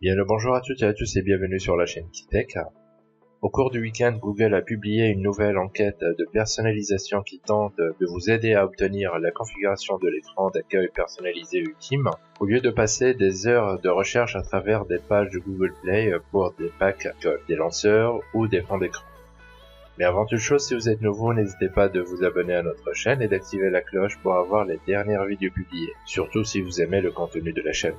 Bien le bonjour à toutes et à tous et bienvenue sur la chaîne Kitech. Au cours du week-end, Google a publié une nouvelle enquête de personnalisation qui tente de vous aider à obtenir la configuration de l'écran d'accueil personnalisé ultime, au lieu de passer des heures de recherche à travers des pages de Google Play pour des packs, des lanceurs ou des fonds d'écran. Mais avant toute chose, si vous êtes nouveau, n'hésitez pas de vous abonner à notre chaîne et d'activer la cloche pour avoir les dernières vidéos publiées, surtout si vous aimez le contenu de la chaîne.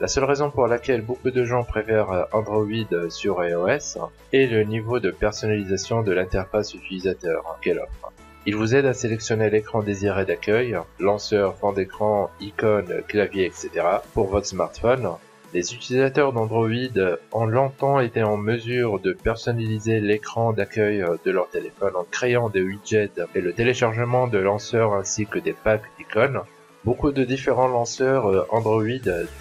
La seule raison pour laquelle beaucoup de gens préfèrent Android sur iOS est le niveau de personnalisation de l'interface utilisateur qu'elle offre. Il vous aide à sélectionner l'écran désiré d'accueil, lanceur, fond d'écran, icône, clavier, etc. pour votre smartphone. Les utilisateurs d'Android ont longtemps été en mesure de personnaliser l'écran d'accueil de leur téléphone en créant des widgets et le téléchargement de lanceurs ainsi que des packs d'icônes Beaucoup de différents lanceurs euh, Android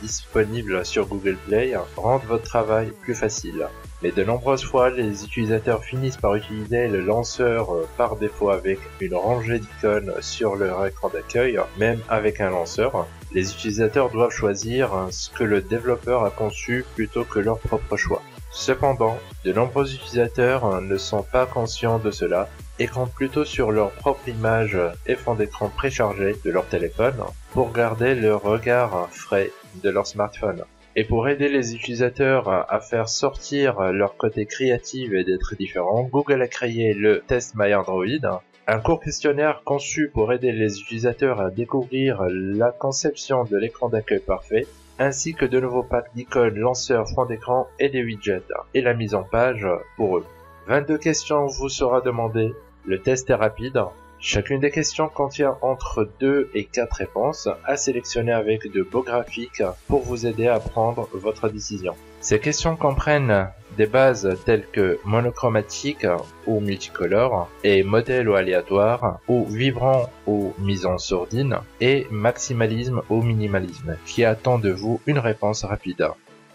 disponibles sur Google Play rendent votre travail plus facile. Mais de nombreuses fois, les utilisateurs finissent par utiliser le lanceur euh, par défaut avec une rangée d'icônes sur leur écran d'accueil, même avec un lanceur. Les utilisateurs doivent choisir ce que le développeur a conçu plutôt que leur propre choix. Cependant, de nombreux utilisateurs ne sont pas conscients de cela comptent plutôt sur leur propre image et fond d'écran préchargé de leur téléphone pour garder le regard frais de leur smartphone. Et pour aider les utilisateurs à faire sortir leur côté créatif et d'être différents, Google a créé le Test My Android, un court questionnaire conçu pour aider les utilisateurs à découvrir la conception de l'écran d'accueil parfait, ainsi que de nouveaux packs d'icônes, lanceurs, fond d'écran et des widgets, et la mise en page pour eux. 22 questions vous sera demandées le test est rapide. Chacune des questions contient entre 2 et 4 réponses à sélectionner avec de beaux graphiques pour vous aider à prendre votre décision. Ces questions comprennent des bases telles que monochromatique ou multicolore et modèle ou aléatoire ou vibrant ou mise en sourdine et maximalisme ou minimalisme qui attend de vous une réponse rapide.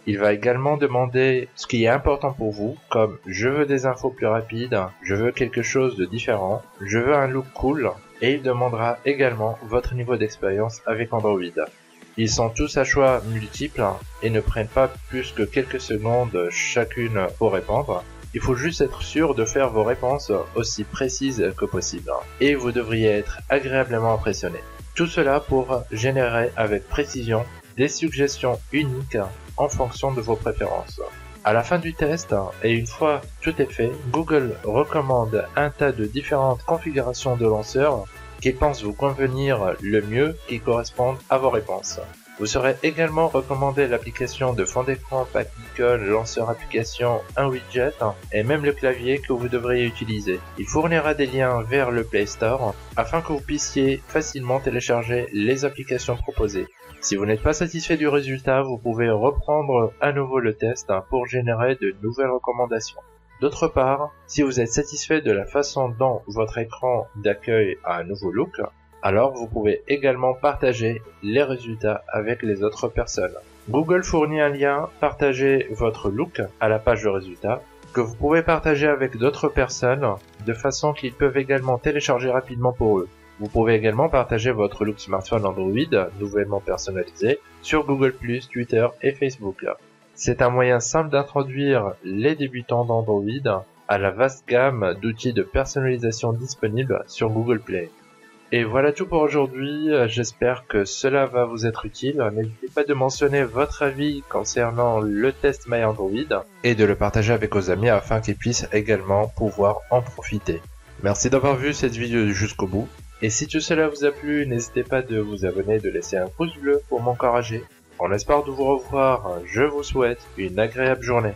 Il va également demander ce qui est important pour vous, comme je veux des infos plus rapides, je veux quelque chose de différent, je veux un look cool, et il demandera également votre niveau d'expérience avec Android. Ils sont tous à choix multiples et ne prennent pas plus que quelques secondes chacune pour répondre. Il faut juste être sûr de faire vos réponses aussi précises que possible. Et vous devriez être agréablement impressionné. Tout cela pour générer avec précision des suggestions uniques en fonction de vos préférences. À la fin du test, et une fois tout est fait, Google recommande un tas de différentes configurations de lanceurs qui pensent vous convenir le mieux qui correspondent à vos réponses. Vous serez également recommandé l'application de fond d'écran, d'icônes, lanceur application, un widget et même le clavier que vous devriez utiliser. Il fournira des liens vers le Play Store afin que vous puissiez facilement télécharger les applications proposées. Si vous n'êtes pas satisfait du résultat, vous pouvez reprendre à nouveau le test pour générer de nouvelles recommandations. D'autre part, si vous êtes satisfait de la façon dont votre écran d'accueil a un nouveau look, alors vous pouvez également partager les résultats avec les autres personnes. Google fournit un lien Partagez votre look à la page de résultats que vous pouvez partager avec d'autres personnes de façon qu'ils peuvent également télécharger rapidement pour eux. Vous pouvez également partager votre look smartphone Android nouvellement personnalisé sur Google+, Twitter et Facebook. C'est un moyen simple d'introduire les débutants d'Android à la vaste gamme d'outils de personnalisation disponibles sur Google Play. Et voilà tout pour aujourd'hui, j'espère que cela va vous être utile. N'hésitez pas de mentionner votre avis concernant le test My Android et de le partager avec vos amis afin qu'ils puissent également pouvoir en profiter. Merci d'avoir vu cette vidéo jusqu'au bout. Et si tout cela vous a plu, n'hésitez pas de vous abonner, de laisser un pouce bleu pour m'encourager. En espère de vous revoir, je vous souhaite une agréable journée.